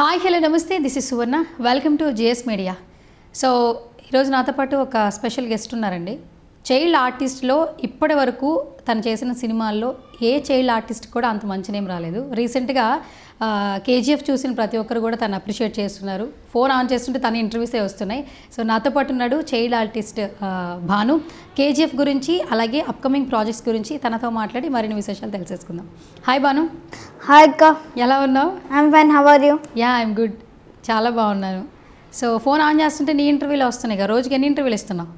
Hi hello నమస్తే. This is Suvarna welcome to GS media so ఈరోజు నాతో పాటు ఒక స్పెషల్ గెస్ట్ ఉన్నారండి. చైల్డ్ ఆర్టిస్ట్లో ఇప్పటి వరకు తను చేసిన సినిమాల్లో ఏ చైల్డ్ ఆర్టిస్ట్ కూడా అంత మంచి నేమ్ రాలేదు. రీసెంట్గా కేజీఎఫ్ చూసిన ప్రతి ఒక్కరు కూడా తను అప్రిషియేట్ చేస్తున్నారు. ఫోన్ ఆన్ చేస్తుంటే తన ఇంటర్వ్యూసే వస్తున్నాయి. సో నాతో పాటు ఉన్నాడు చైల్డ్ ఆర్టిస్ట్ భాను. కేజీఎఫ్ గురించి అలాగే అప్కమింగ్ ప్రాజెక్ట్స్ గురించి తనతో మాట్లాడి మరిన్ని విశేషాలు తెలిసేసుకుందాం. హాయ్ భాను. హాయ్ అక్క. ఎలా ఉన్నావు? I'm fine are you ya I'm good చాలా బాగున్నాను. సో ఫోన్ ఆన్ చేస్తుంటే నీ ఇంటర్వ్యూలు వస్తున్నాయి కదా రోజుకి ఎన్ని ఇంటర్వ్యూలు ఇస్తున్నావు?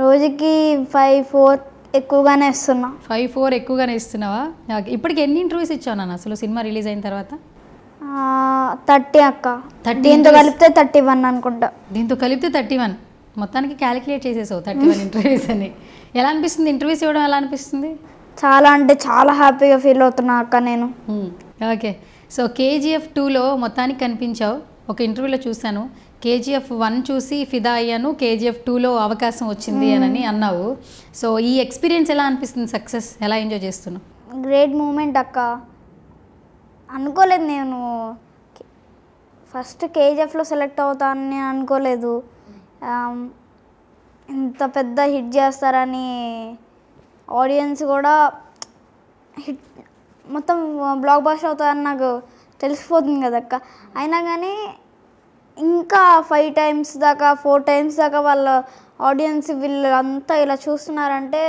రోజుకి ఫైవ్ ఫోర్ ఎక్కువగానే ఇస్తున్నా. ఫైవ్ ఫోర్ ఎక్కువగానే ఇస్తున్నావా. ఇప్పటికి ఎన్ని ఇంటర్వ్యూస్ ఇచ్చావు నాన్న? అసలు సినిమా రిలీజ్ అయిన తర్వాత? థర్టీ అక్క. 30 దీంతో కలిపితే థర్టీ వన్ అనుకుంటా. దీంతో కలిపితే థర్టీ వన్ మొత్తానికి క్యాలిక్యులేట్ చేసేసావు థర్టీ వన్ ఇంటర్వ్యూస్ అని. ఎలా అనిపిస్తుంది? ఇంటర్వ్యూస్ ఇవ్వడం ఎలా అనిపిస్తుంది? చాలా అంటే చాలా హ్యాపీగా ఫీల్ అవుతున్నా అక్క నేను. ఓకే సో కేజీఎఫ్ టూలో మొత్తానికి కనిపించావు. ఒక ఇంటర్వ్యూలో చూశాను. కేజీఎఫ్ వన్ చూసి ఫిదా అయ్యాను కేజీఎఫ్ టూలో అవకాశం వచ్చింది అని అన్నావు. సో ఈ ఎక్స్పీరియన్స్ ఎలా అనిపిస్తుంది సక్సెస్? ఎలా ఎంజాయ్ చేస్తున్నావు? గ్రేట్ మూమెంట్ అక్క. అనుకోలేదు నేను. ఫస్ట్ కేజీఎఫ్లో సెలెక్ట్ అవుతానని అనుకోలేదు. ఇంత పెద్ద హిట్ చేస్తారని ఆడియన్స్ కూడా హిట్ మొత్తం బ్లాక్ బాస్టర్ అవుతారని నాకు తెలిసిపోతుంది కదక్క. అయినా కానీ ఇంకా ఫైవ్ టైమ్స్ దాకా ఫోర్ టైమ్స్ దాకా వాళ్ళ ఆడియన్స్ వీళ్ళంతా ఇలా చూస్తున్నారంటే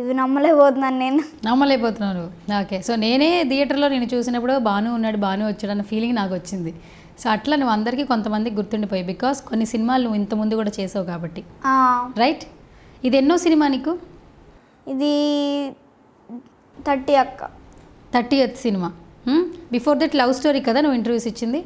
ఇది నమ్మలేకపోతున్నాను నేను. నమ్మలేకపోతున్నాను ఓకే. సో నేనే థియేటర్లో నేను చూసినప్పుడు బాను ఉన్నాడు బాను వచ్చాడు అన్న ఫీలింగ్ నాకు వచ్చింది. సో అట్లా నువ్వు అందరికీ కొంతమందికి గుర్తుండిపోయి బికాస్ కొన్ని సినిమాలు నువ్వు ఇంతకుముందు కూడా చేసావు కాబట్టి. రైట్ ఇది ఎన్నో సినిమా నీకు? ఇది థర్టీ అక్క. Thirtieth cinema. Before that love story కదా నువ్వు ఇంటర్వ్యూస్ ఇచ్చింది?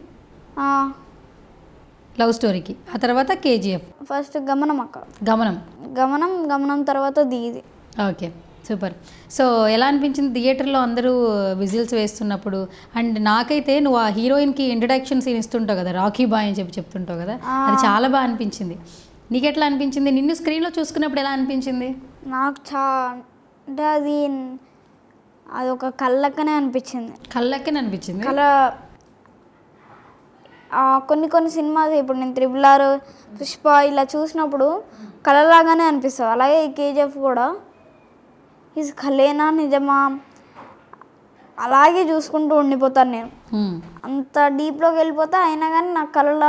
లవ్ స్టోరీకి. ఆ తర్వాత కేజీఎఫ్. ఫస్ట్ గమనం అక్క. గమనం. గమనం గమనం తర్వాత దీది ఓకే సూపర్. సో ఎలా అనిపించింది థియేటర్లో అందరూ విజిల్స్ వేస్తున్నప్పుడు? అండ్ నాకైతే నువ్వు ఆ హీరోయిన్కి ఇంట్రడక్షన్ సీన్ ఇస్తుంటావు కదా రాకీ బాయ్ అని చెప్పి చెప్తుంటావు కదా అది చాలా బాగా అనిపించింది. నీకు ఎట్లా అనిపించింది? నిన్ను స్క్రీన్లో చూసుకున్నప్పుడు ఎలా అనిపించింది? నాకు చా అంటే అది అది ఒక కళ్ళక్కనే అనిపించింది. కళ్ళక్కని అనిపించింది? కళ ఆ, కొన్ని కొన్ని సినిమాలు ఇప్పుడు నేను త్రిబుల్ ఆర్ పుష్ప ఇలా చూసినప్పుడు కళలాగానే అనిపిస్తుంది అలాగే ఈ కేజీఎఫ్ కూడా. ఇది కళేనా నిజమా? అలాగే చూసుకుంటూ ఉండిపోతాను నేను. అంత డీప్లోకి వెళ్ళిపోతే అయినా కానీ నాకు కళ్ళ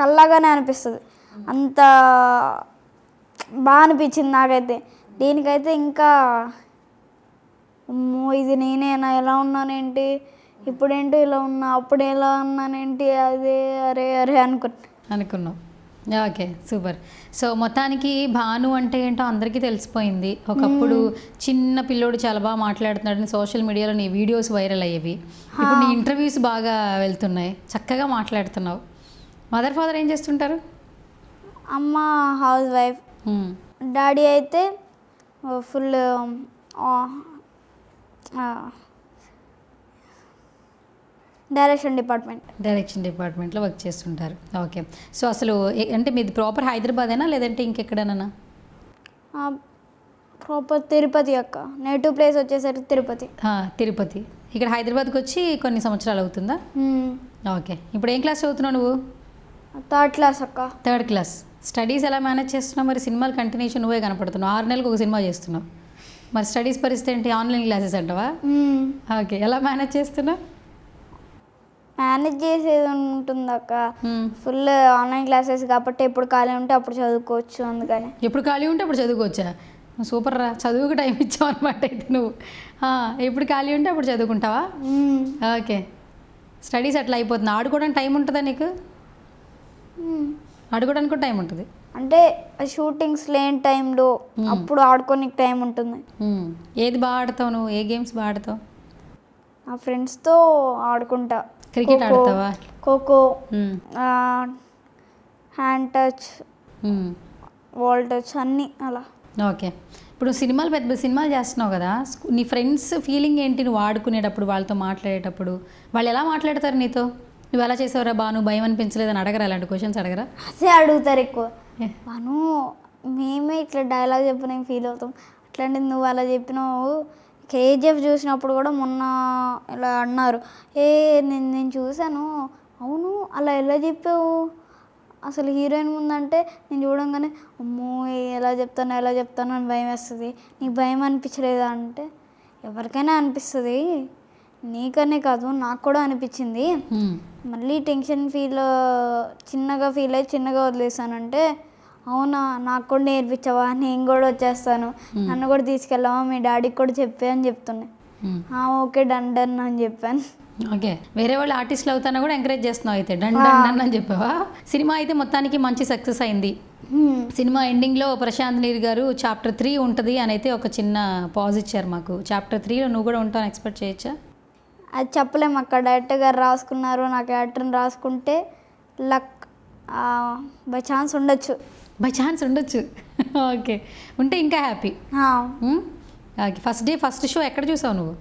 కళ్ళగానే అనిపిస్తుంది. అంత బాగా అనిపించింది నాకైతే. దీనికైతే ఇంకా అమ్మో ఇది నేనేనా? ఎలా ఉన్నానేంటి? ఇప్పుడేంటో ఇలా ఉన్నా? అప్పుడు ఎలా ఉన్నానేంటి అదే అరే అరే అనుకుంటా అనుకున్నావు. Okay super. సో మొత్తానికి భాను అంటే ఏంటో అందరికీ తెలిసిపోయింది. ఒకప్పుడు చిన్న పిల్లోడు చాలా బాగా మాట్లాడుతున్నాడు. సోషల్ మీడియాలో నీ వీడియోస్ వైరల్ అయ్యేవి. ఇప్పుడు నీ ఇంటర్వ్యూస్ బాగా వెళ్తున్నాయి. చక్కగా మాట్లాడుతున్నావు. మదర్ ఫాదర్ ఏం చేస్తుంటారు? అమ్మ హౌస్ వైఫ్. డాడీ అయితే ఫుల్ డైరెక్షన్ డిపార్ట్మెంట్. డైరెక్షన్ డిపార్ట్మెంట్లో వర్క్ చేస్తుంటారు. ఓకే. సో అసలు అంటే మీది ప్రాపర్ హైదరాబాదేనా లేదంటే ఇంకెక్కడనా ప్రాపర్ తిరుపతి అక్క. నేటివ్ ప్లేస్ వచ్చేసరికి తిరుపతి. తిరుపతి. ఇక్కడ హైదరాబాద్కి వచ్చి కొన్ని సంవత్సరాలు అవుతుందా? ఓకే. ఇప్పుడు ఏం క్లాస్ చదువుతున్నావు నువ్వు? థర్డ్ క్లాస్ అక్క. Third class. స్టడీస్ ఎలా మేనేజ్ చేస్తున్నావు? మరి సినిమాలు కంటిన్యూషన్ నువ్వే కనపడుతున్నావు. ఆరు నెలలకు ఒక సినిమా చేస్తున్నావు. మరి స్టడీస్ పరిస్థితి ఏంటి? ఆన్లైన్ క్లాసెస్ అంటావా? ఓకే. ఎలా మేనేజ్ చేస్తున్నావు? మేనేజ్ చేసేది ఉంటుంది అక్క ఫుల్ ఆన్లైన్ క్లాసెస్ కాబట్టి ఎప్పుడు ఖాళీ ఉంటే అప్పుడు చదువుకోవచ్చు అందుకని. ఎప్పుడు ఖాళీ ఉంటే అప్పుడు చదువుకోవచ్చా? సూపర్ రా. చదువుకు టైం ఇచ్చావు అనమాట అయితే నువ్వు. ఎప్పుడు ఖాళీ ఉంటే అప్పుడు చదువుకుంటావా? మ్మ్. ఓకే. స్టడీస్ అట్లా అయిపోతుంది. ఆడుకోవడానికి టైం ఉంటుందా నీకు? మ్మ్. ఆడుకోవడానికి కూడా టైం ఉంటుంది. అంటే షూటింగ్స్ లేని టైంలో అప్పుడు ఆడుకోనికి టైం ఉంటుంది. ఏది బాగా ఆడతావు నువ్వు? ఏ గేమ్స్ బాగా ఆడతావు? నా ఫ్రెండ్స్తో ఆడుకుంటా. Cricket ఆడతావా? Kho kho. Hand touch. Wall touch అన్నీ అలా. ఓకే. ఇప్పుడు సినిమాలు పెద్ద సినిమాలు చేస్తున్నావు కదా నీ ఫ్రెండ్స్ ఫీలింగ్ ఏంటి నువ్వు ఆడుకునేటప్పుడు వాళ్ళతో మాట్లాడేటప్పుడు? వాళ్ళు ఎలా మాట్లాడతారు నీతో? నువ్వు ఎలా చేసావురా బా నువ్వు భయం అనిపించలేదని అడగరా? అలాంటి క్వశ్చన్స్ అడగరా? అదే అడుగుతారు ఎక్కువ. మను మేమే ఇట్లా డైలాగ్ చెప్పిన ఫీల్ అవుతాం. అట్లాంటి నువ్వు అలా చెప్పినావు కేజీఎఫ్ చూసినప్పుడు కూడా మొన్న ఇలా అన్నారు. ఏ నేను నేను చూశాను. అవును అలా ఎలా చెప్పావు? అసలు హీరోయిన్ ముందంటే నేను చూడంగానే అమ్మో ఎలా చెప్తాను ఎలా చెప్తాను అని భయం వేస్తుంది. నీకు భయం అనిపించలేదా అంటే ఎవరికైనా అనిపిస్తుంది. నీకనే కాదు నాకు కూడా అనిపించింది. మళ్ళీ టెన్షన్ ఫీల్ చిన్నగా ఫీల్ అయ్యి చిన్నగా వదిలేసానంటే అవునా? నాకు కూడా నేర్పించవా? నేను కూడా వచ్చేస్తాను. నన్ను కూడా తీసుకెళ్ళవా? మీ డాడీకి కూడా చెప్పే అని చెప్తున్నాయి మ్మ్. "ఆ, ఓకే డన్ డన్ అని చెప్పాను. ఓకే. వేరే వాళ్ళు ఆర్టిస్టులు అవుతానా కూడా ఎంకరేజ్ చేస్తున్నావు అయితే. డన్ డన్ డన్ అని చెప్పావా? సినిమా అయితే మొత్తానికి మంచి సక్సెస్ అయింది. సినిమా ఎండింగ్లో ప్రశాంత్ నీర్ గారు చాప్టర్ త్రీ ఉంటుంది అని అయితే ఒక చిన్న పాజ్ ఇచ్చారు మాకు. చాప్టర్ త్రీలో నువ్వు కూడా ఉంటావు ఎక్స్పెక్ట్ చేయొచ్చా? అది చెప్పలేము అక్కడ డైరెక్టర్ గారు రాసుకున్నారు. నా క్యారెక్టర్ని రాసుకుంటే లక్ బై ఛాన్స్ ఉండొచ్చు. బై ఛాన్స్ ఉండొచ్చు. ఓకే ఉంటే ఇంకా happy okay first day first show ఎక్కడ చూసావు నువ్వు?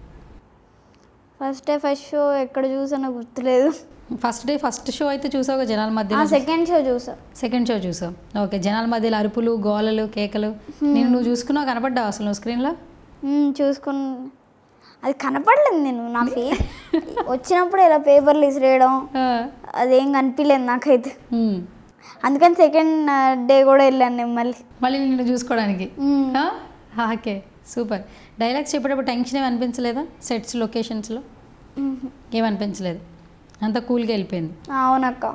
ఫస్ట్ డే ఫస్ట్ షో ఎక్కడ చూసానో గుర్తులేదు. ఫస్ట్ డే ఫస్ట్ షో అయితే చూసావు జనాల ఆ మధ్యలో? సెకండ్ షో చూసా. సెకండ్ షో చూసావు. ఓకే జనాల మధ్యలో అరుపులు గోలలు కేకలు. నేను నువ్వు చూసుకున్నావు కనపడ్డావు అసలు నువ్వు స్క్రీన్లో మ్మ్, చూసుకుని అది కనపడలేదు నేను నా ఫేస్ వచ్చినప్పుడు ఇలా పేపర్లు ఇసిరేయడం అదేం కనిపించలేదు నాకైతే. అందుకని సెకండ్ డే కూడా వెళ్ళాను నేను మళ్ళీ. మళ్ళీ నిన్ను చూసుకోవడానికి? Okay super. డైలాగ్స్ చెప్పేటప్పుడు టెన్షన్ ఏమి అనిపించలేదా? సెట్స్ లొకేషన్స్లో. ఏమనిపించలేదు అంత కూల్గా వెళ్ళిపోయింది. అవునక్క.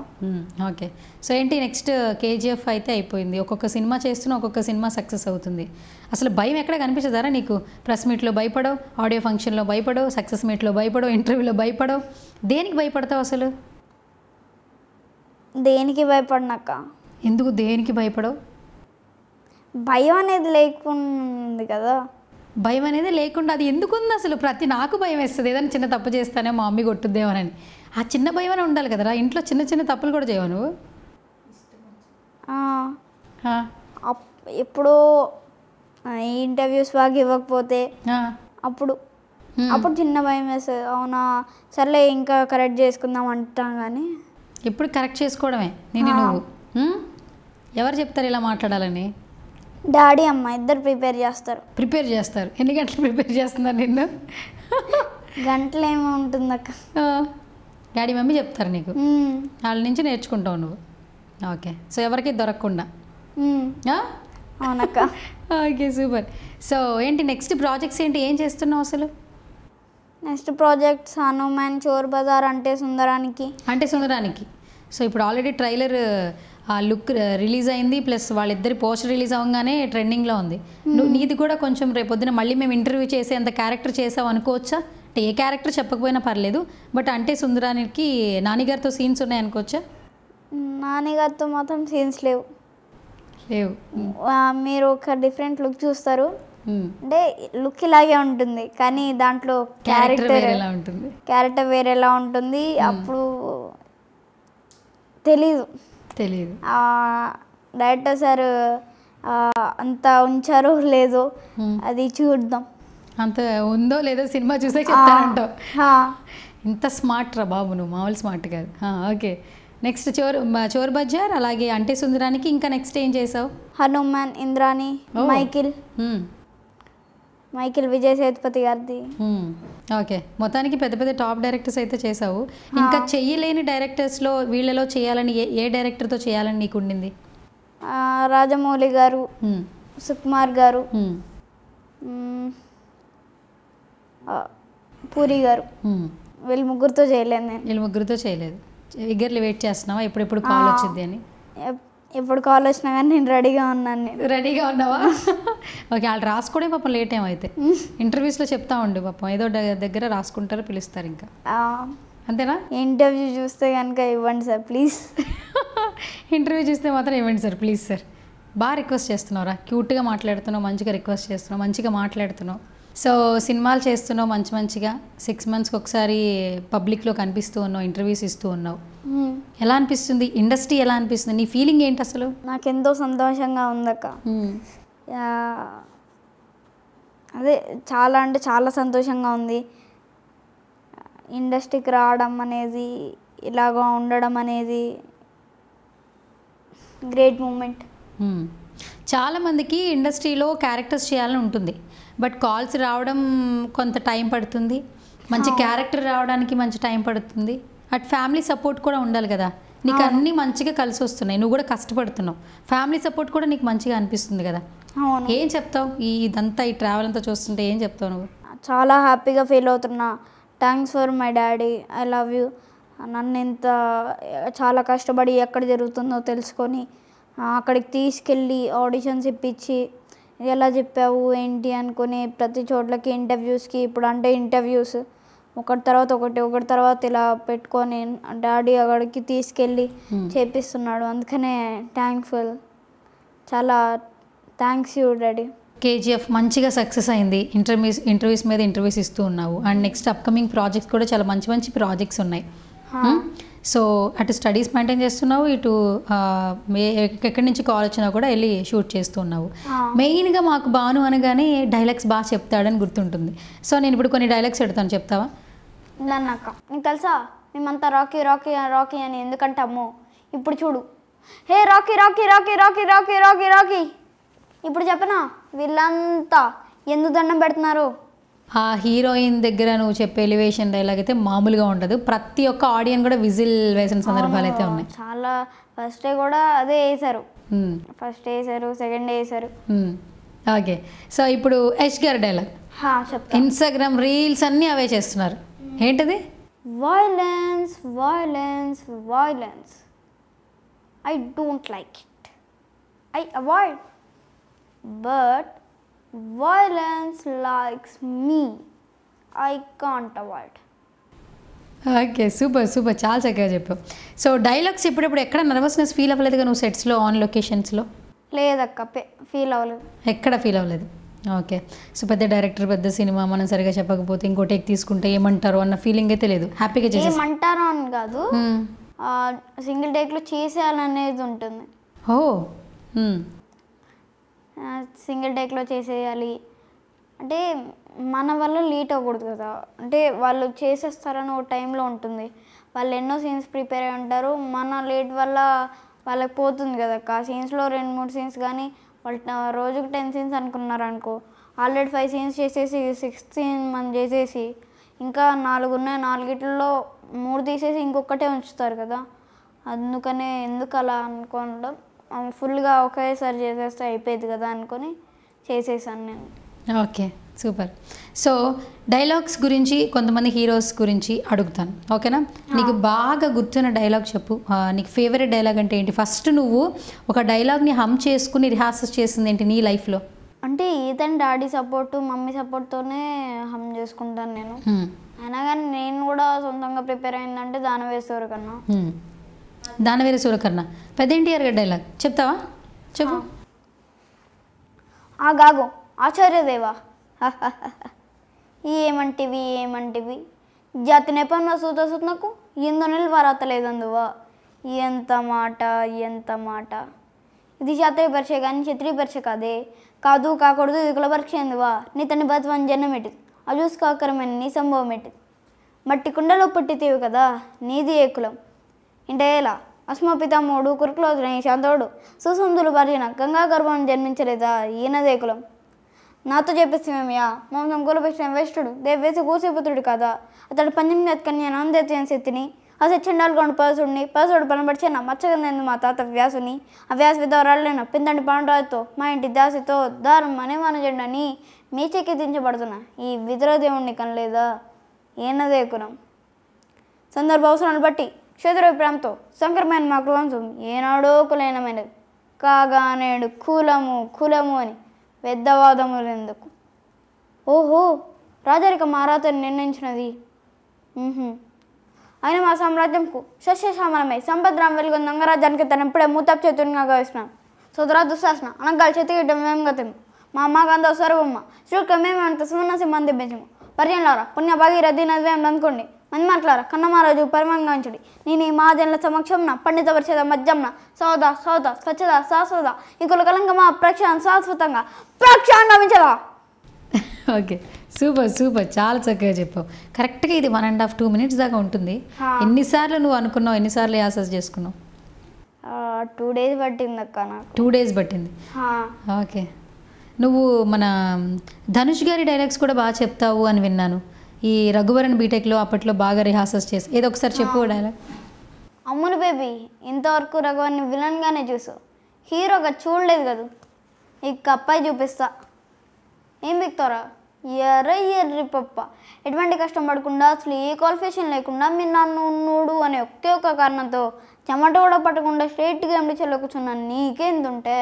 ఓకే. సో ఏంటి నెక్స్ట్ కేజీఎఫ్ అయితే అయిపోయింది. ఒక్కొక్క సినిమా చేస్తున్నా ఒక్కొక్క సినిమా సక్సెస్ అవుతుంది. అసలు భయం ఎక్కడ కనిపించదారా నీకు? ప్రెస్ మీట్లో భయపడవు ఆడియో ఫంక్షన్లో భయపడవు సక్సెస్ మీట్లో భయపడవు ఇంటర్వ్యూలో భయపడవు. దేనికి భయపడతావు అసలు? దేనికి భయపడినాక? ఎందుకు దేనికి భయపడవు? భయం అనేది లేకుండా కదా. భయం అనేది లేకుండా అది ఎందుకు ఉంది అసలు? ప్రతి నాకు భయం వేస్తుంది. ఏదైనా చిన్న తప్పు చేస్తానే మా మమ్మీ కొట్టుద్దేమోనని ఆ చిన్న భయం అని ఉండాలి కదరా. ఇంట్లో చిన్న చిన్న తప్పులు కూడా చేయవు నువ్వు? ఎప్పుడో ఇంటర్వ్యూస్ బాగా ఇవ్వకపోతే అప్పుడు. అప్పుడు చిన్న భయం వేస్తుంది. అవునా? సర్లే ఇంకా కరెక్ట్ చేసుకుందాం అంటాం కానీ. ఎప్పుడు కరెక్ట్ చేసుకోవడమే. నేను నువ్వు? ఎవరు చెప్తారు ఇలా మాట్లాడాలని? డాడీ అమ్మ ఇద్దరు ప్రిపేర్ చేస్తారు. ప్రిపేర్ చేస్తారు. ఎన్ని గంటలు ప్రిపేర్ చేస్తున్నారు నిన్ను? గంటలు ఏమి ఉంటుంది అక్క డాడీ మమ్మీ చెప్తారు నీకు. వాళ్ళ నుంచి నేర్చుకుంటావు నువ్వు. ఓకే. సో ఎవరికి దొరకకుండా? అవునక్క. Okay super. సో ఏంటి నెక్స్ట్ ప్రాజెక్ట్స్ ఏంటి? ఏం చేస్తున్నావు అసలు? Next projects Hanuman Chor Bazaar Ante Sundaraniki. Ante Sundaraniki. So ఇప్పుడు ఆల్రెడీ ట్రైలర్ ఆ లుక్ రిలీజ్ అయింది ప్లస్ వాళ్ళిద్దరి పోస్టర్ రిలీజ్ అవ్వగానే ట్రెండింగ్లో ఉంది. నువ్వు నీది కూడా కొంచెం రేపొద్దున మళ్ళీ మేము ఇంటర్వ్యూ చేసే అంత క్యారెక్టర్ చేసావు అనుకోవచ్చా? అంటే ఏ క్యారెక్టర్ చెప్పకపోయినా పర్లేదు బట్ అంటే సుందరానికి నానిగారితో సీన్స్ ఉన్నాయి అనుకోవచ్చా? నాన్నగారితో మాత్రం సీన్స్ లేవు. లేవు. మీరు ఒక డిఫరెంట్ లుక్ చూస్తారు. అంటే లుక్ ఇలాగే ఉంటుంది కానీ దాంట్లో క్యారెక్టర్ వేరేలా ఉంటుంది. క్యారెక్టర్ వేరేలా ఉంటుంది. అప్పుడు తెలీదు. తెలియదు ఆ, డైరెక్టర్ సార్ అంత ఉంచారో లేదో మ్మ్. అది చూద్దాం. అంత ఉందో లేదో సినిమా చూసే చెప్తానంటావు ఆ, ఇంత స్మార్ట్ రా బాబు నువ్వు మామూలు స్మార్ట్ కాదు. ఓకే. నెక్స్ట్ చోర్ చోర్ బజార్ అలాగే అంటే సుందరానికి ఇంకా నెక్స్ట్ ఏం చేసావు? హనుమాన్ ఇంద్రాణి. మైకిల్. మైకిల్ విజయ్ సేతుపతి గారిది. ఓకే. మొత్తానికి పెద్ద పెద్ద టాప్ డైరెక్టర్స్ అయితే చేసావు ఇంకా చెయ్యలేని డైరెక్టర్స్లో వీళ్ళలో చేయాలని ఏ ఏ డైరెక్టర్తో చేయాలని నీకు ఉండింది? రాజమౌళి గారు. సుకుమార్ గారు పూరి గారు. వీళ్ళు ముగ్గురితో చేయలేను నేను. వీళ్ళు ముగ్గురితో చేయలేదు. ఎగ్గర్లు వెయిట్ చేస్తున్నావా? ఎప్పుడెప్పుడు కాల్ వచ్చింది అని? ఎప్పుడు కాల్ వచ్చినా కానీ నేను రెడీగా ఉన్నాను నేను. రెడీగా ఉన్నావా? ఓకే వాళ్ళు రాసుకోవడం పాపం లేట్ ఏమైతే ఇంటర్వ్యూస్లో చెప్తా ఉండు పాపం. ఏదో దగ్గర రాసుకుంటారు పిలుస్తారు ఇంకా. అంతేనా? ఇంటర్వ్యూ చూస్తే కనుక ఇవ్వండి సార్ ప్లీజ్ ఇంటర్వ్యూ చూస్తే మాత్రం ఇవ్వండి సార్ ప్లీజ్ సార్ బాగా రిక్వెస్ట్ చేస్తున్నావురా. క్యూట్గా మాట్లాడుతున్నావు మంచిగా రిక్వెస్ట్ చేస్తున్నావు మంచిగా మాట్లాడుతున్నావు. సో సినిమాలు చేస్తున్నావు మంచి మంచిగా. సిక్స్ మంత్స్కి ఒకసారి పబ్లిక్లో కనిపిస్తూ ఉన్నావు ఇంటర్వ్యూస్ ఇస్తూ ఉన్నావు. ఎలా అనిపిస్తుంది? ఇండస్ట్రీ ఎలా అనిపిస్తుంది? నీ ఫీలింగ్ ఏంటి అసలు? నాకెంతో సంతోషంగా ఉందక్క. అదే చాలా అంటే చాలా సంతోషంగా ఉంది. ఇండస్ట్రీకి రావడం అనేది ఇలాగా ఉండడం అనేది గ్రేట్ మూమెంట్ మ్మ్. చాలామందికి ఇండస్ట్రీలో క్యారెక్టర్స్ చేయాలని ఉంటుంది. బట్ కాల్స్ రావడం కొంత టైం పడుతుంది. మంచి క్యారెక్టర్ రావడానికి మంచి టైం పడుతుంది. అట్ ఫ్యామిలీ సపోర్ట్ కూడా ఉండాలి కదా. నీకు అన్నీ మంచిగా కలిసి వస్తున్నాయి. నువ్వు కూడా కష్టపడుతున్నావు. ఫ్యామిలీ సపోర్ట్ కూడా నీకు మంచిగా అనిపిస్తుంది కదా. ఏం చెప్తావు? ఈ ఇదంతా ఈ ట్రావెల్ అంతా చూస్తుంటే ఏం చెప్తావు నువ్వు? చాలా హ్యాపీగా ఫీల్ అవుతున్నా. Thanks for my daddy I love you నన్ను ఇంత చాలా కష్టపడి ఎక్కడ జరుగుతుందో తెలుసుకొని అక్కడికి తీసుకెళ్ళి ఆడిషన్స్ ఇప్పించి ఎలా చెప్పావు? ఏంటి? అనుకుని ప్రతి చోట్లకి ఇంటర్వ్యూస్కి ఇప్పుడు అంటే ఇంటర్వ్యూస్ ఒకటి తర్వాత ఒకటి ఒకటి తర్వాత ఇలా పెట్టుకొని డాడీ అక్కడికి తీసుకెళ్ళి చేపిస్తున్నాడు. అందుకనే థ్యాంక్ఫుల్ చాలా థ్యాంక్స్ యూ డాడీ. కేజీఎఫ్ మంచిగా సక్సెస్ అయింది. ఇంటర్వ్యూస్ ఇంటర్వ్యూస్ మీద ఇంటర్వ్యూస్ ఇస్తూ ఉన్నావు. అండ్ నెక్స్ట్ అప్కమింగ్ ప్రాజెక్ట్స్ కూడా చాలా మంచి మంచి ప్రాజెక్ట్స్ ఉన్నాయి. సో అటు స్టడీస్ మెయింటైన్ చేస్తున్నావు ఇటు ఎక్కడి నుంచి కాల్ వచ్చినా కూడా వెళ్ళి షూట్ చేస్తున్నావు మెయిన్గా మాకు బాను అనగానే డైలాగ్స్ బాగా చెప్తాడని గుర్తుంటుంది. సో నేను ఇప్పుడు కొన్ని డైలాగ్స్ పెడతాను చెప్తావా? నన్నక్క నీకు తెలుసా? మేమంతా రాకీ రాకీ రాకీ అని ఎందుకంటాము ఇప్పుడు చూడు. Hey Rocky Rocky Rocky Rocky Rocky Rocky Rocky. ఇప్పుడు చెప్పనా? వీళ్ళంతా ఎందుకు దండం పెడుతున్నారు? ఆ హీరోయిన్ దగ్గర నువ్వు చెప్పే ఎలివేషన్ డైలాగ్ అయితే మామూలుగా ఉండదు. ప్రతి ఒక్క ఆడియన్ కూడా విజిల్ వేసిన సందర్భాలు అయితే ఉన్నాయి. చాలా ఫస్ట్ డే కూడా అదే మ్మ్. ఫస్ట్ డే వేశారు సెకండ్ మ్మ్. ఓకే సో ఇప్పుడు యష్ గారి డైలాగ్ ఇన్స్టాగ్రామ్ రీల్స్ అన్నీ అవే చేస్తున్నారు. ఏంటిది? Violence violence violence. I don't like it. I avoid. But violence likes me. I can't avoid. Okay super super చాలా చక్కగా చెప్పావు. సో డైలాగ్స్ ఇప్పుడప్పుడు ఎక్కడ నర్వస్నెస్ ఫీల్ అవ్వలేదుగా నువ్వు సెట్స్లో ఆన్ లొకేషన్స్లో లేదక్క ఫీల్ అవ్వలేదు. ఎక్కడ ఫీల్ అవ్వలేదు? ఓకే సో పెద్ద డైరెక్టర్ పెద్ద సినిమా మనం సరిగా చెప్పకపోతే ఇంకో టేక్ తీసుకుంటే ఏమంటారు అన్న ఫీలింగ్ అయితే లేదు. హ్యాపీగా చేసేసి. ఏమంటారో అని కాదు. సింగిల్ టేక్లో చేసేయాలనేది ఉంటుంది. ఓ మ్మ్. సింగిల్ టేక్లో చేసేయాలి. అంటే మన వల్ల లేట్ అవ్వకూడదు కదా. అంటే వాళ్ళు చేసేస్తారని ఒక టైంలో ఉంటుంది. వాళ్ళు ఎన్నో సీన్స్ ప్రిపేర్ అయి ఉంటారు. మన లేట్ వల్ల వాళ్ళకి పోతుంది కదా ఆ సీన్స్లో రెండు మూడు సీన్స్ కానీ వాళ్ళు రోజుకు రోజుకి టెన్ సీన్స్ అనుకున్నారు అనుకో ఆల్రెడీ ఫైవ్ సీన్స్ చేసేసి సిక్స్త్ సీన్ మనం చేసేసి ఇంకా నాలుగు ఉన్నాయి. నాలుగిట్లో మూడు తీసేసి ఇంకొకటే ఉంచుతారు కదా. అందుకనే ఎందుకు అలా అనుకోవడం ఫుల్గా ఒకేసారి చేసేస్తే అయిపోయేది కదా అనుకొని చేసేసాను నేను. Okay super. సో డైలాగ్స్ గురించి కొంతమంది హీరోస్ గురించి అడుగుతాను ఓకేనా? నీకు బాగా గుర్తున్న డైలాగ్ చెప్పు. నీకు ఫేవరెట్ డైలాగ్ అంటే ఏంటి? ఫస్ట్ నువ్వు ఒక డైలాగ్ని హమ్ చేసుకుని రిహార్సల్స్ చేసింది ఏంటి నీ లైఫ్లో? అంటే ఏదైనా డాడీ సపోర్టు మమ్మీ సపోర్ట్తోనే హమ్ చేసుకుంటాను నేను. అయినా కానీ నేను కూడా సొంతంగా ప్రిపేర్ అయిందంటే దాని వేసేవారు కన్నా. దానవీర సూరకర్ణ. పెద్ద ఎన్టీఆర్ గారి డైలాగ్ చెప్తావా? చెప్పు. ఆ గాగు ఆచార్యదేవా. ఏమంటివి ఏమంటివి? జాతి నెపన్న సూత సూతనకు ఎందు నిల్వరాతలేదందువా ఎంత మాట ఎంత మాట? ఇది శాతయ్య పరీక్ష కానీ క్షత్రియ పరీక్ష కాదే. కాదు కాకూడదు ఇది కుల పరీక్ష ఎందువా? నీ తని బతువని జన్మ ఎట్టిది అజూస్కాకరమైన నీ సంభవం ఎటు మట్టి కుండలో పుట్టితేవి కదా? నీది ఏ కులం? ఇంటేలా అస్మపితమ్ముడు పితామోడు కురుకులోదుని శాంతోడు సుసంధులు పరిచిన గంగా గర్భం జన్మించలేదా? ఈయనదే కులం నాతో చెప్పేస్తామేమయ్యా మమతం కులపెట్టిన వేష్టుడు. దేవేసి కూసేపుత్రుడు కదా? అతడు పన్నెండు కన్య నందేతిన శక్తిని అసలు సచ్చిండాలు పరసుడిని పరసుడు పనబడిచిన మచ్చగందేందు మా తాత వ్యాసుని ఆ వ్యాస విధవరాళ్ళైన పిందండి పాండరాజుతో మా ఇంటి దాసితో దారం అనే మనజెండని మీ చెక్కిదించబడుతున్న ఈ విద్రోదేవుణ్ణి కనలేదా? ఏనదే కులం సందర్భ అవసరాన్ని బట్టి క్షేత్రాభిప్రాయంతో సంకరమైన మా కులంశం ఏనాడో కులైనమైనది. కాగా నేడు కులము కులము అని పెద్దవాదములు ఎందుకు ఓహో రాజరిక మారాతను నిర్ణయించినది. అయిన మా సామ్రాజ్యంకు సస్యశ్యామలమై సంపద్రాం వెలుగొంది అంగరాజ్యానికి తను ఇప్పుడే మూతప్ చేతునిగా గావిస్తున్నాం. సుధరా దుశ్శాసన అనగాలి చేతికిట్టం మేము గతము మా అమ్మ గంధ సర్వమ్మ శ్రీక మేమంత సుమన్న సింహం తెప్పించము పర్యంలారా పుణ్య భాగీరథి నదివేం అందుకోండి. మంది మాట్లారా కన్నమారాజు పరమంగాంచుడి నేను ఈ మహాజనుల సమక్షంన పండిత పరిషద మధ్యంన సౌద సౌద స్వచ్ఛత శాశ్వత ఈ కుల కలంకమా ప్రక్షాళన శాశ్వతంగా ప్రక్షాళించదా ఓకే. Super super. చాలా చక్కగా చెప్పావు. కరెక్ట్గా ఇది one and half two minutes దాకా ఉంటుంది. ఎన్నిసార్లు నువ్వు అనుకున్నావు? ఎన్నిసార్లు యాసెస్ చేసుకున్నావు? టూ డేస్ పట్టింది అక్క నాకు. టూ డేస్ పట్టింది. ఓకే. నువ్వు మన ధనుష్ గారి డైలాగ్స్ కూడా బాగా చెప్తావు అని విన్నాను. ఈ రఘువరన్ బీటెక్లో అప్పట్లో బాగా రిహార్సల్స్ చేసి ఏదో ఒకసారి చెప్పు డైలాగ్ అమ్ములు బేబీ ఇంతవరకు రఘువర్ని విలన్గానే చూసావు. హీరోగా చూడలేదు కదా. ఇక అప్పాయి చూపిస్తా. ఏం బిక్తారా ఎర్ర ఎర్రి పప్ప. ఎటువంటి కష్టం పడకుండా అసలు ఏ క్వాలిఫికేషన్ లేకుండా మీరు నన్ను నూడు అనే ఒకే ఒక కారణంతో చెమట కూడా పట్టకుండా స్ట్రైట్గా ఎండి చెల్లి కూర్చున్నాను నీకేందుంటే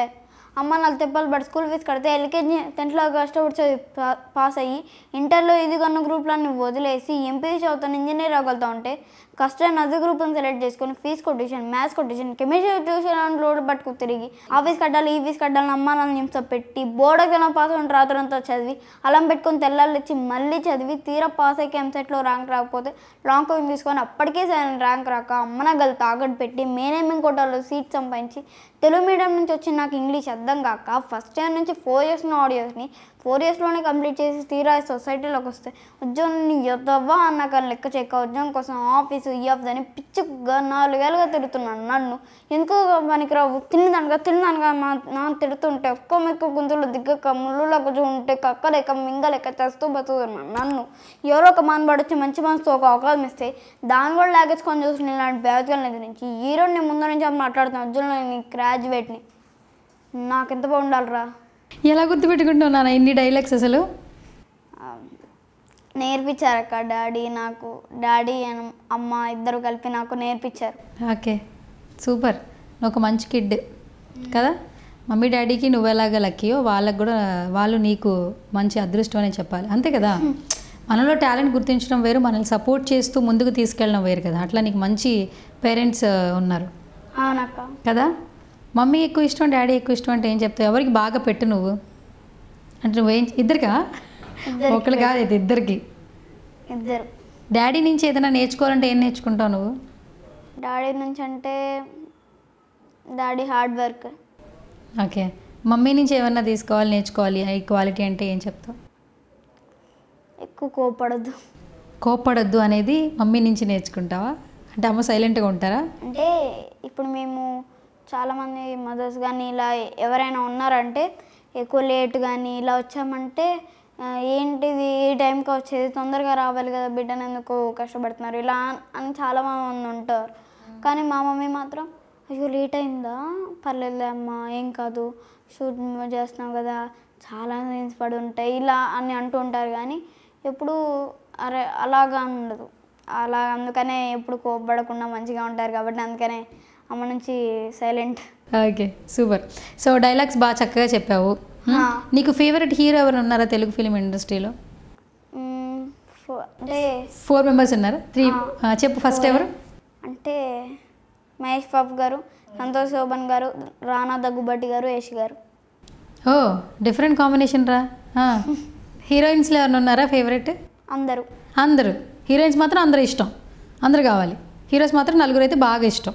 అమ్మ నాకు తెప్పలు బట్ స్కూల్ ఫీజు కడితే ఎల్కేజీ టెన్త్లో కష్టపడి చదివి పా- పాస్ అయ్యి ఇంటర్లో ఇది కొన్న గ్రూప్లన్నీ వదిలేసి ఎంపీసీ చదువుతాను ఇంజనీర్ అవ్వగలుగుతా ఉంటే కష్టం నది గ్రూప్ని సెలెక్ట్ చేసుకొని fees quotation maths quotation chemistry tuition load పట్టుకు తిరిగి ఆఫీస్ కట్టాలి ఈ ఫీజు కట్టాలి అమ్మ నాన్న నిమిషం పెట్టి బోర్డుకి పాస్ అయిన రాత్రంతా చదివి అలం పెట్టుకొని తెల్లాలు ఇచ్చి మళ్ళీ చదివి తీరా పాస్ అయ్యి ఎంసెట్లో ర్యాంక్ రాకపోతే లాంగ్ కోవింగ్ తీసుకొని అప్పటికే ర్యాంక్ రాక అమ్మన గల తాగట్టు పెట్టి మేనేజ్మెంట్ కోటాలో సీట్ సంపాదించి తెలుగు మీడియం నుంచి వచ్చి నాకు ఇంగ్లీష్ అర్థం కాక ఫస్ట్ ఇయర్ నుంచి ఫోర్ ఇయర్స్ ఆడియోస్ని ఫోర్ ఇయర్స్లోనే కంప్లీట్ చేసి తీరా సొసైటీలోకి వస్తే ఉద్యోగం ఎదవ్వా అన్నాక లెక్క చెక్క ఉద్యోగం కోసం ఆఫీసు ఈ ఆఫీస్ అని పిచ్చిగా నాలుగేళ్ళుగా తిరుగుతున్నాను నన్ను. ఎందుకు పనికిరావు? తిన్నదనగా తిన్నదనగా మా నాన్న తిడుతుంటే ఒక్క మెక్క గుంతులు దిగ్గక ముళ్ళులో ఉంటే కక్కలేక మింగలేక తెస్తూ బతుకుతున్నాను నన్ను. ఎవరో ఒక మానవాడు వచ్చి మంచి మనసుతో ఒక అవకాశం ఇస్తే దాన్ని కూడా లాగేసుకొని చూసిన ఇలాంటి బ్యాచుల గురించి ఈ రోజు నేను ముందు నుంచి మాట్లాడుతున్నాను ఉద్యోగంలో గ్రాడ్యుయేట్ని నాకు ఎంత బాగుండాలిరా? ఎలా గుర్తుపెట్టుకుంటున్నావు నాన్న ఇన్ని డైలాగ్స్ అసలు? ఆ, నేర్పించారక్క డాడీ నాకు. డాడీ అండ్ అమ్మ ఇద్దరు కలిపి నాకు నేర్పించారు. ఓకే. సూపర్. నువ్వు ఒక మంచి కిడ్ కదా? మమ్మీ డాడీకి నువ్వు ఎలాగ లక్కీయో వాళ్ళకు కూడా వాళ్ళు నీకు మంచి అదృష్టం అని చెప్పాలి. అంతే కదా? మనలో టాలెంట్ గుర్తించడం వేరు మనల్ని సపోర్ట్ చేస్తూ ముందుకు తీసుకెళ్ళడం వేరు కదా? అట్లా నీకు మంచి పేరెంట్స్ ఉన్నారు. అవునక్క. కదా? మమ్మీ ఎక్కువ ఇష్టం డాడీ ఎక్కువ ఇష్టం అంటే ఏం చెప్తావు? ఎవరికి బాగా పెట్టు నువ్వు? అంటే నువ్వేం ఇద్దరికా? ఇద్దరికి. ఒకరు కాదు ఇది ఇద్దరికి. ఇద్దరు. డాడీ నుంచి ఏదైనా నేర్చుకోవాలంటే ఏం నేర్చుకుంటావు నువ్వు? డాడీ నుంచి అంటే daddy hard work. Okay. Mummy నుంచి ఏమన్నా తీసుకోవాలి నేర్చుకోవాలి? ఈ క్వాలిటీ అంటే ఏం చెప్తావు? ఎక్కువ కోపడద్దు. కోప్పడొద్దు అనేది మమ్మీ నుంచి నేర్చుకుంటావా? అంటే అమ్మ సైలెంట్గా ఉంటారా? అంటే ఇప్పుడు మేము చాలామంది మదర్స్ కానీ ఇలా ఎవరైనా ఉన్నారంటే ఎక్కువ లేట్ కానీ ఇలా వచ్చామంటే ఏంటిది ఈ టైంకి వచ్చేది? తొందరగా రావాలి కదా బిడ్డను ఎందుకు కష్టపడుతున్నారు? ఇలా అని చాలా మంది ఉంటారు. కానీ మా మమ్మీ మాత్రం అయ్యో లేట్ అయిందా? పర్లేదులే అమ్మా ఏం కాదు. షూట్ చేస్తున్నావు కదా చాలా సీన్స్ పడి ఉంటాయి. ఇలా అని అంటూ ఉంటారు. కానీ ఎప్పుడు అరే అలాగా ఉండదు. అలా అందుకనే ఎప్పుడు కోపడకుండా మంచిగా ఉంటారు కాబట్టి అందుకనే అమ్మ నుంచి silent okay super so dialogues బాగా చక్కగా చెప్పావు. హ్మ్? నీకు ఫేవరెట్ హీరో ఎవరు ఉన్నారా తెలుగు ఫిలిం ఇండస్ట్రీలో అంటే ఫోర్ మెంబర్స్ ఉన్నారా? త్రీ చెప్పు ఫస్ట్ ఎవరు? అంటే మహేష్ బాబు గారు సంతోష్ శోభన్ గారు రానా దగ్గుబట్టి గారు యష్ గారు. ఓ డిఫరెంట్ కాంబినేషన్ రా. హీరోయిన్స్లో ఎవరైనా ఉన్నారా ఫేవరెట్ అందరూ. అందరూ. హీరోయిన్స్ మాత్రం అందరూ ఇష్టం. అందరు కావాలి. హీరోస్ మాత్రం నలుగురు అయితే బాగా ఇష్టం?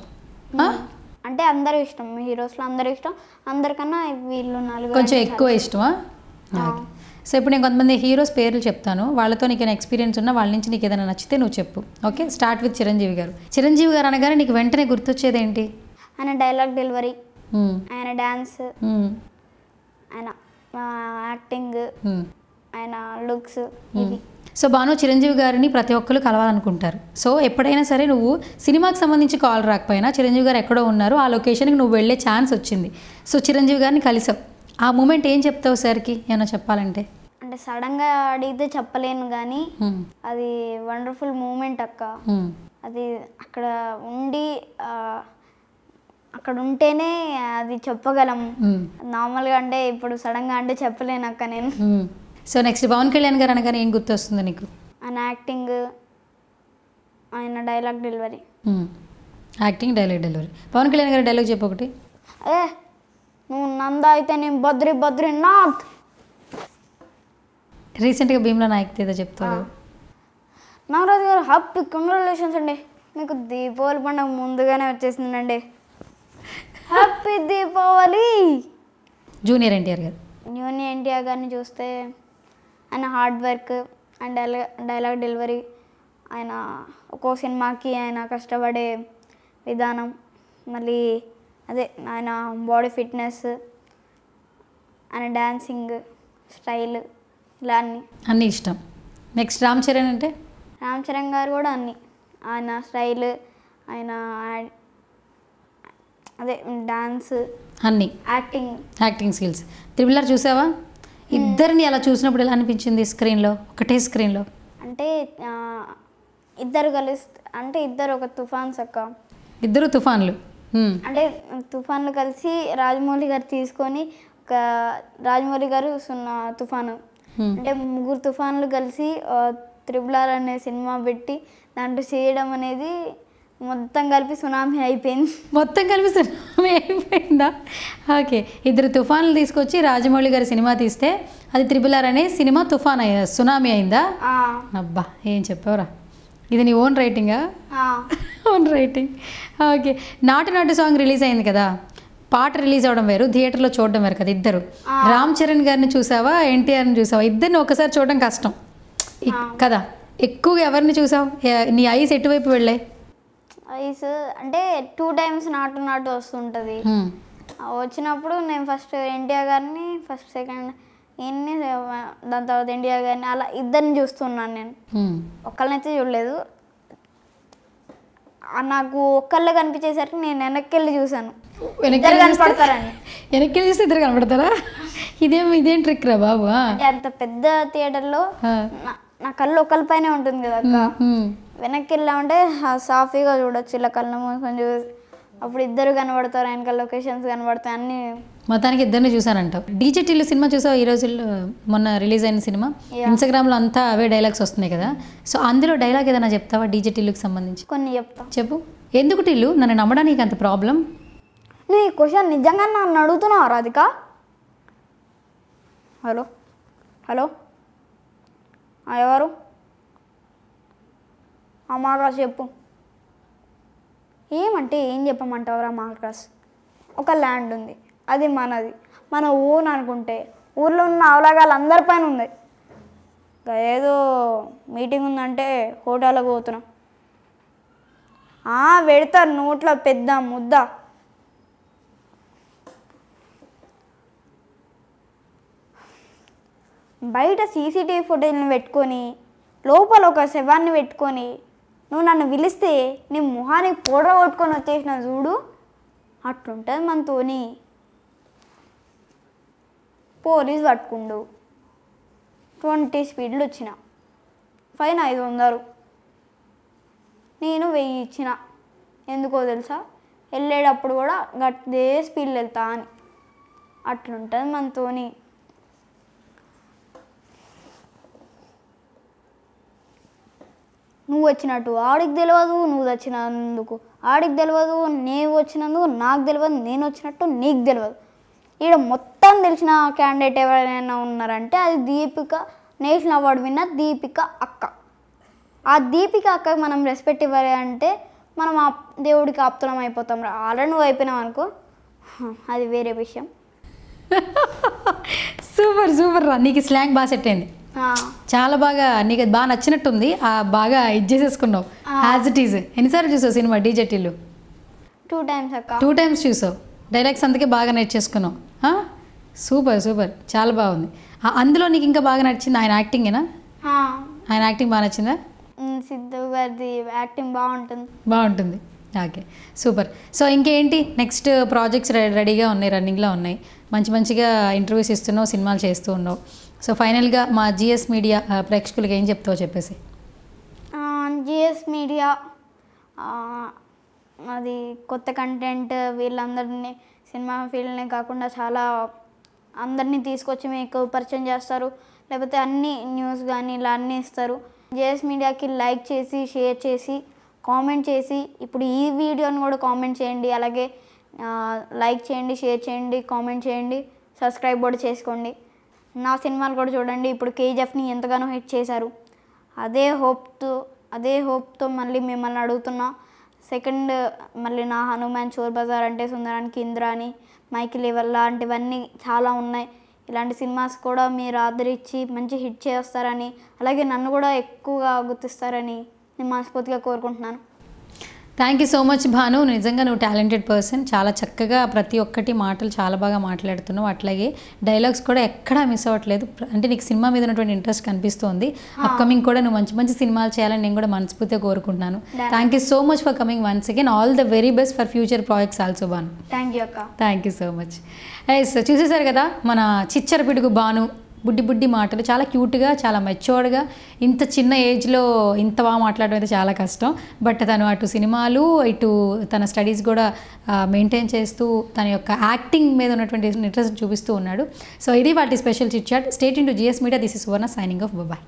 అంటే అందరూ ఇష్టం హీరోస్లో అందరూ ఇష్టం అందరికన్నా వీళ్ళు నలుగురు కొంచెం ఎక్కువ ఇష్టమా. సో ఇప్పుడు నేను కొంతమంది హీరోస్ పేర్లు చెప్తాను. వాళ్ళతో నీకు ఎక్స్పీరియన్స్ ఉన్నా వాళ్ళ నుంచి నీకు ఏదైనా నచ్చితే నువ్వు చెప్పు. ఓకే? స్టార్ట్ విత్ చిరంజీవి గారు. చిరంజీవి గారు అనగానే నీకు వెంటనే గుర్తొచ్చేది ఏంటి? ఆయన డైలాగ్ డెలివరీ. ఆయన డ్యాన్స్. ఆయన యాక్టింగ్. ఆయన లుక్స్ ఇవి సో భాను చిరంజీవి గారిని ప్రతి ఒక్కరు కలవాలనుకుంటారు సో ఎప్పుడైనా సరే నువ్వు సినిమాకి సంబంధించి కాల్ రాకపోయినా చిరంజీవి గారు ఎక్కడో ఉన్నారు ఆ లొకేషన్కి నువ్వు వెళ్ళే ఛాన్స్ వచ్చింది సో చిరంజీవి గారిని కలిసావు ఆ మూమెంట్ ఏం చెప్తావు సార్కి ఏమైనా చెప్పాలంటే అంటే సడన్గా అడిగితే చెప్పలేను కానీ. అది వండర్ఫుల్ మూమెంట్ అక్క. అది అక్కడ ఉండి అక్కడ ఉంటేనే అది చెప్పగలం. నార్మల్గా అంటే ఇప్పుడు సడన్గా అంటే చెప్పలేను అక్క నేను. సో నెక్స్ట్ పవన్ కళ్యాణ్ గారు అనగానే ఏం గుర్తొస్తుంది నీకు? ఆయన యాక్టింగ్ ఆయన dialogue delivery. Acting dialogue delivery Pawan Kalyan గారి డైలాగ్ చెప్పు ఒకటి. ఏ నువ్వు నందా అయితే నేను బద్రి బద్రి నాథ్ రీసెంట్గా భీమ్లా నాయక్ ఏదో చెప్తావు కదా. నాగరాజు గారు హ్యాపీ కంగ్రాచులేషన్స్ అండి. మీకు దీపావళి పండుగ ముందుగానే వచ్చేసిందండి. హ్యాపీ దీపావళి జూనియర్ ఎన్టీఆర్ గారు. న్యూని ఎన్టీఆర్ గారిని చూస్తే ఆయన hard work and dialogue delivery ఆయన ఒక్కో సినిమాకి ఆయన కష్టపడే విధానం మళ్ళీ అదే ఆయన బాడీ ఫిట్నెస్ ఆయన డాన్సింగ్ స్టైల్ ఇలా అన్నీ. అన్నీ ఇష్టం. నెక్స్ట్ రామ్ చరణ్ అంటే? రామ్ చరణ్ గారు కూడా అన్ని. ఆయన స్టైల్ ఆయన అదే డాన్స్ అన్నీ. యాక్టింగ్. Acting skills. త్రిబులర్ చూసావా? ఇద్దరిని అలా చూసినప్పుడు ఎలా అనిపించింది స్క్రీన్లో? ఒకటే స్క్రీన్లో. అంటే ఇద్దరు కలిసి అంటే ఇద్దరు ఒక తుఫాన్స్ అక్క. ఇద్దరు తుఫాన్లు. హ్మ్. అంటే తుఫాన్లు కలిసి రాజమౌళి గారు తీసుకొని ఒక రాజమౌళి గారు సున్నా తుఫాను. హ్మ్. అంటే ముగ్గురు తుఫాన్లు కలిసి త్రిబుల్ ఆర్ అనే సినిమా పెట్టి దాంట్లో చేయడం అనేది మొత్తం కలిపి సునామీ అయిపోయింది. మొత్తం కనిపిస్తుంది అయిపోయిందా? ఓకే ఇద్దరు తుఫాన్లు తీసుకొచ్చి రాజమౌళి గారి సినిమా తీస్తే అది త్రిబుల్ ఆర్ అనే సినిమా తుఫాన్ అయ్యా సునామీ అయిందా? అబ్బా ఏం చెప్పావురా? ఇది నీ own రైటింగా own writing okay Naatu Naatu song release అయింది కదా? పాట రిలీజ్ అవడం వేరు థియేటర్లో చూడడం వేరు కదా ఇద్దరు. రామ్ చరణ్ గారిని చూసావా ఎన్టీఆర్ని చూసావా? ఇద్దరిని ఒకసారి చూడడం కష్టం. కదా ఎక్కువగా ఎవరిని చూసావు? నీ ఐస్ ఎటువైపు వెళ్ళాయి? ఐస్ అంటే టూ టైమ్స్ నాటు నాటు వస్తుంటుంది. వచ్చినప్పుడు నేను ఫస్ట్ ఎన్టీఆర్ గారిని ఫస్ట్ సెకండ్ ఈయన్ని దాని తర్వాత ఎన్టీఆర్ గారిని అలా ఇద్దరిని చూస్తున్నాను నేను. ఒక్కళ్ళనైతే చూడలేదు. నాకు ఒక్కళ్ళే కనిపించేసరికి నేను వెనక్కి వెళ్ళి చూశాను. వెనక్కి ఇద్దరు కనపడతారని. వెనక్కి చూస్తే ఇద్దరు కనబడతారా ఇదేం ఇదేం ట్రిక్ రా బాబు అంత పెద్ద థియేటర్లో. నా- కళ్ళు ఒకళ్ళపైనే ఉంటుంది కదా. వెనక్కి వెళ్ళామంటే ఆ సాఫీగా చూడొచ్చు. ఇలా కళ్ళ మూసుకొని చూసి అప్పుడు ఇద్దరు కనబడతారు వెనక లొకేషన్స్ కనబడతాయి అన్నీ. మొత్తానికి ఇద్దరిని చూసానంటావు డీజే టిల్లు సినిమా చూసావు? ఈ రోజుల్లో మొన్న రిలీజ్ అయిన సినిమా? ఇన్స్టాగ్రామ్లో అంతా అవే డైలాగ్స్ వస్తున్నాయి కదా. సో అందులో డైలాగ్ ఏదైనా చెప్తావా డీజే టిల్లుకి సంబంధించి? కొన్ని చెప్తా. చెప్పు. ఎందుకు టిల్లు? నన్ను నమ్మడానికి అంత ప్రాబ్లం? నువ్వు ఈ క్వశ్చన్ నిజంగా నన్ను అడుగుతున్నావు రాధిక? హలో? హలో? ఎవరు? ఆ మాక్రాస్ చెప్పు. ఏమంటే ఏం చెప్పమంటావురా మాక్రాస్ ఒక ల్యాండ్ ఉంది. అది మనది. మన ఓన్ అనుకుంటే ఊర్లో ఉన్న అవలాగాలు అందరిపైన ఉంది. ఏదో మీటింగ్ ఉందంటే హోటల్కి పోతున్నాం. ఆ, పెడతారు నోట్లో పెద్ద ముద్ద. బయట సీసీటీవీ ఫుటేజ్ని పెట్టుకొని లోపల ఒక శవాన్ని పెట్టుకొని నువ్వు నన్ను పిలిస్తే నీ మొహానికి పొడ కొట్టుకొని వచ్చేసిన చూడు. అట్లుంటుంది మనతోని. పోలీస్ పట్టుకుండు. ట్వంటీ స్పీడ్లు వచ్చిన. ఫైన్ ఐదు వందలు. నేను వెయ్యి ఇచ్చిన. ఎందుకో తెలుసా? వెళ్ళేటప్పుడు కూడా గట్టే స్పీడ్లు వెళ్తా అని. అట్లుంటుంది మనతోని. నువ్వు వచ్చినట్టు ఆడికి తెలియదు నువ్వు వచ్చినందుకు ఆడికి తెలియదు నేను వచ్చినందుకు నాకు తెలియదు నేను వచ్చినట్టు నీకు తెలియదు ఈడ మొత్తం తెలిసిన క్యాండిడేట్ ఎవరైనా ఉన్నారంటే అది దీపిక నేషనల్ అవార్డు విన్న దీపిక అక్క. ఆ దీపిక అక్కకి మనం రెస్పెక్ట్ ఇవ్వాలి అంటే మనం ఆ దేవుడికి ఆప్తులం అయిపోతాం. రా ఆల్రెడీ నువ్వు అయిపోయినావు అనుకో. అది వేరే విషయం. సూపర్ సూపర్ రా. నీకు స్లాంగ్ బాగా సెట్ అయింది. చాలా బాగా నీకు అది బాగా నచ్చినట్టుంది. ఆ బాగా ఇది చేసేసుకున్నావు. యాజ్ ఇట్ ఈజ్ ఎన్నిసార్లు చూసావు సినిమా డీజే టిల్లు టూ టైమ్స్ అక్క. టూ టైమ్స్ చూసావు. డైలాగ్స్ అందుకే బాగా నేర్చేసుకున్నావు? సూపర్ సూపర్ చాలా బాగుంది. అందులో నీకు ఇంకా బాగా నచ్చింది ఆయన యాక్టింగేనా ఆయన యాక్టింగ్ బాగా నచ్చిందా? సిద్ధు గారిది యాక్టింగ్ బాగుంటుంది. బాగుంటుంది. ఓకే సూపర్ సో ఇంకేంటి నెక్స్ట్ ప్రాజెక్ట్స్ రెడీగా ఉన్నాయి రన్నింగ్లో ఉన్నాయి. మంచి మంచిగా ఇంటర్వ్యూస్ ఇస్తున్నావు సినిమాలు చేస్తూ ఉన్నావు. సో ఫైనల్గా మా జిఎస్ మీడియా ప్రేక్షకులకి ఏం చెప్తావో చెప్పేసి? జిఎస్ మీడియా అది కొత్త కంటెంట్ వీళ్ళందరినీ సినిమా ఫీల్డ్నే కాకుండా చాలా అందరినీ తీసుకొచ్చి మీకు పరిచయం చేస్తారు. లేకపోతే అన్ని న్యూస్ కానీ ఇలా అన్నీ ఇస్తారు. జేఎస్ మీడియాకి లైక్ చేసి షేర్ చేసి కామెంట్ చేసి ఇప్పుడు ఈ వీడియోని కూడా కామెంట్ చేయండి. అలాగే లైక్ చేయండి షేర్ చేయండి కామెంట్ చేయండి సబ్స్క్రైబ్ కూడా చేసుకోండి. నా సినిమాలు కూడా చూడండి. ఇప్పుడు కేజీఎఫ్ని ఎంతగానో హిట్ చేశారు. అదే హోప్తో అదే హోప్తో మళ్ళీ మిమ్మల్ని అడుగుతున్నా. సెకండ్ మళ్ళీ నా హనుమాన్ చోర్ బజార్ అంటే సుందరానికి ఇంద్రాని మైకి లెవెల్ లాంటివన్నీ చాలా ఉన్నాయి. ఇలాంటి సినిమాస్ కూడా మీరు ఆదరించి మంచి హిట్ చేస్తారని అలాగే నన్ను కూడా ఎక్కువగా గుర్తిస్తారని నేను మనస్ఫూర్తిగా కోరుకుంటున్నాను. Thank you so much Bhanu నిజంగా నువ్వు టాలెంటెడ్ పర్సన్ చాలా చక్కగా ప్రతి ఒక్కటి మాటలు చాలా బాగా మాట్లాడుతున్నావు. అట్లాగే డైలాగ్స్ కూడా ఎక్కడా మిస్ అవ్వట్లేదు. అంటే నీకు సినిమా మీద ఉన్నటువంటి ఇంట్రెస్ట్ కనిపిస్తోంది. అప్కమింగ్ కూడా నువ్వు మంచి మంచి సినిమాలు చేయాలని నేను కూడా మనస్ఫూర్తిగా కోరుకుంటున్నాను. Thank you so much for coming once again all the very best for future projects also Bhanu thank you thank you so much yes చూసేశారు కదా మన చిచ్చర పిడుగు బాను. బుడ్డి బుడ్డి మాటలు. చాలా క్యూట్గా చాలా మెచ్యూర్డ్గా. ఇంత చిన్న ఏజ్లో ఇంత బాగా మాట్లాడడం అయితే చాలా కష్టం. బట్ తను అటు సినిమాలు ఇటు తన స్టడీస్ కూడా మెయింటైన్ చేస్తూ తన యొక్క యాక్టింగ్ మీద ఉన్నటువంటి ఇంట్రెస్ట్ చూపిస్తూ ఉన్నాడు. సో ఇది వాటి special chit chat. State in to GS media. This is Suvarna signing off. Bye.